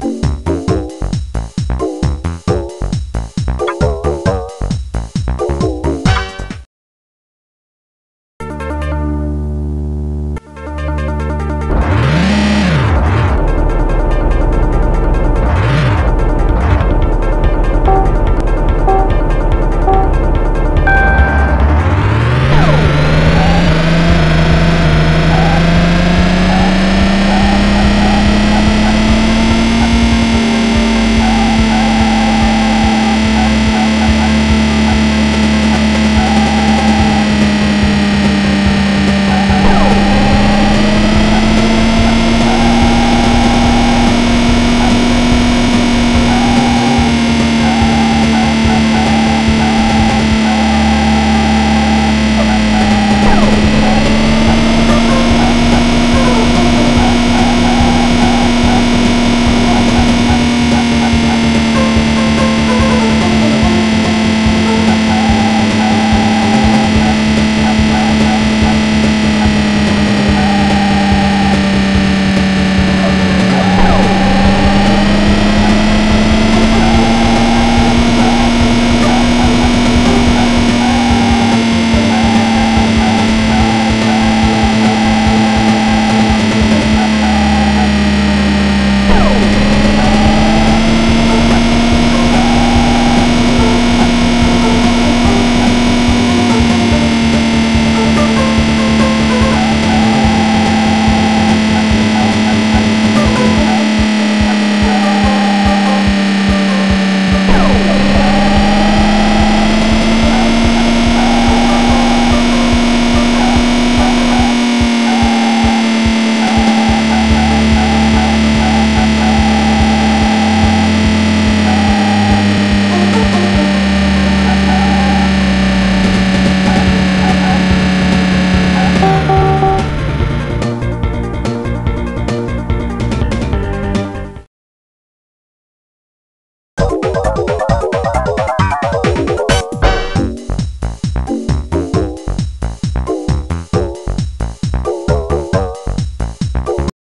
Bye.